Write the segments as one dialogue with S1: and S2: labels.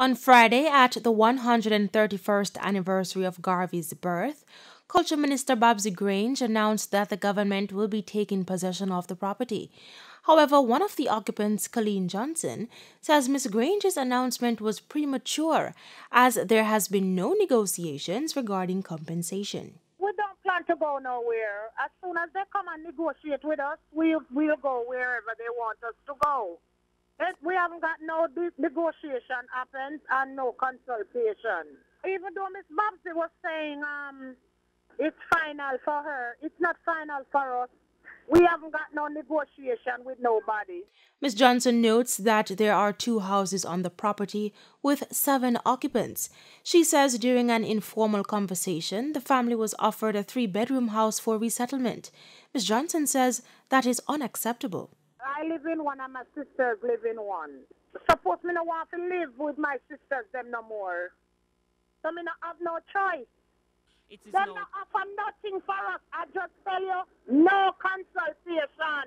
S1: On Friday, at the 131st anniversary of Garvey's birth, Culture Minister Babsy Grange announced that the government will be taking possession of the property. However, one of the occupants, Colleen Johnson, says Ms. Grange's announcement was premature as there has been no negotiations regarding compensation.
S2: We don't plan to go nowhere. As soon as they come and negotiate with us, we'll, we'll go wherever they want us to go. It, we haven't got no negotiation happened and no consultation. Even though Miss Babsy was saying um, it's final for her, it's not final for us. We haven't got no negotiation with nobody.
S1: Ms. Johnson notes that there are two houses on the property with seven occupants. She says during an informal conversation, the family was offered a three bedroom house for resettlement. Ms. Johnson says that is unacceptable.
S2: I live in one and my sisters live in one. Suppose me no want to live with my sisters them no more. So me no have no choice. It is them no... offer nothing for us. I just tell you, no consultation.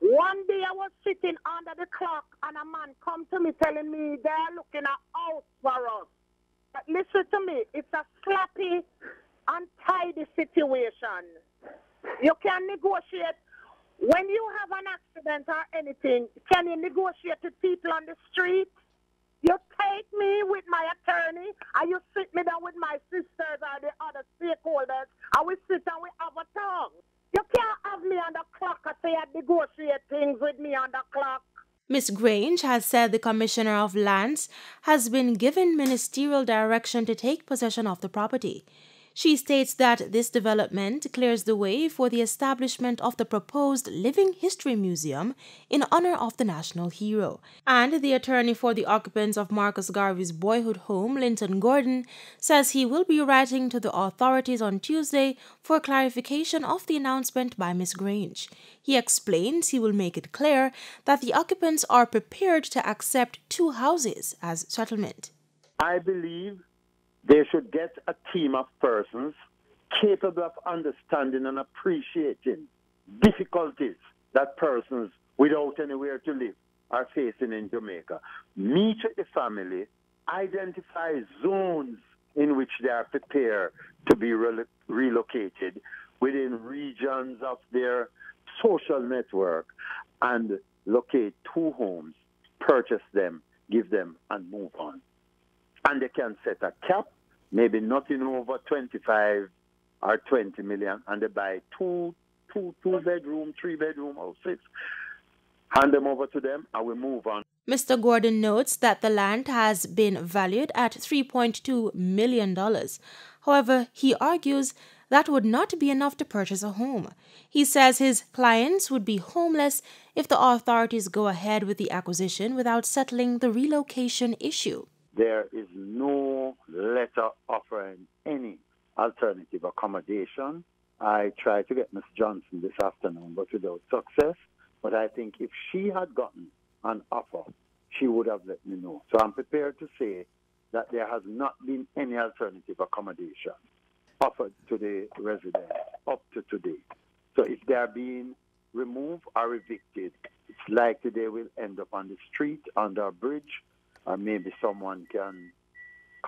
S2: One day I was sitting under the clock and a man come to me telling me they're looking at house for us. But listen to me, it's a sloppy, untidy situation. You can negotiate when you have an accident or anything, can you negotiate with people on the street? You take me with my attorney, and you sit me down with my sisters or the other stakeholders, and we sit and we have a talk. You can't have me on the clock and say I negotiate things with me on the clock.
S1: Ms. Grange has said the Commissioner of Lands has been given ministerial direction to take possession of the property. She states that this development clears the way for the establishment of the proposed Living History Museum in honor of the national hero. And the attorney for the occupants of Marcus Garvey's boyhood home, Linton Gordon, says he will be writing to the authorities on Tuesday for clarification of the announcement by Miss Grange. He explains he will make it clear that the occupants are prepared to accept two houses as settlement.
S3: I believe they should get a team of persons capable of understanding and appreciating difficulties that persons without anywhere to live are facing in Jamaica. Meet with the family, identify zones in which they are prepared to be re- relocated within regions of their social network and locate two homes, purchase them, give them, and move on. And they can set a cap maybe nothing over 25 or 20 million, and they buy two, two, two bedroom, three bedroom houses, hand them over to them, and we move on.
S1: Mr. Gordon notes that the land has been valued at $3.2 million. However, he argues that would not be enough to purchase a home. He says his clients would be homeless if the authorities go ahead with the acquisition without settling the relocation issue.
S3: There is no letter offering any alternative accommodation. I tried to get Miss Johnson this afternoon, but without success. But I think if she had gotten an offer, she would have let me know. So I'm prepared to say that there has not been any alternative accommodation offered to the residents up to today. So if they are being removed or evicted, it's likely they will end up on the street, under a bridge, or maybe someone can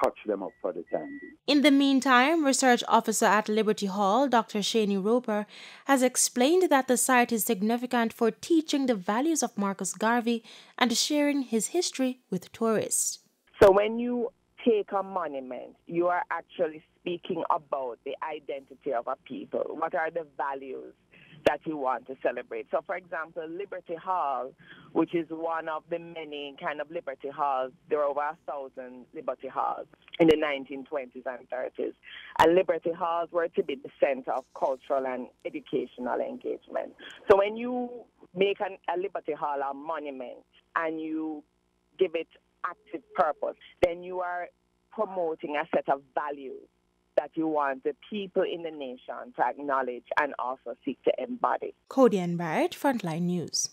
S3: catch them up for the time being.
S1: In the meantime, research officer at Liberty Hall, Dr. Shani Roper, has explained that the site is significant for teaching the values of Marcus Garvey and sharing his history with tourists.
S4: So when you take a monument, you are actually speaking about the identity of a people. What are the values that you want to celebrate. So, for example, Liberty Hall, which is one of the many kind of Liberty Halls, there are over a thousand Liberty Halls in the 1920s and 30s. And Liberty Halls were to be the center of cultural and educational engagement. So, when you make an, a Liberty Hall a monument and you give it active purpose, then you are promoting a set of values that you want the people in the nation to acknowledge and also seek to embody.
S1: Cody and Barrett, Frontline News.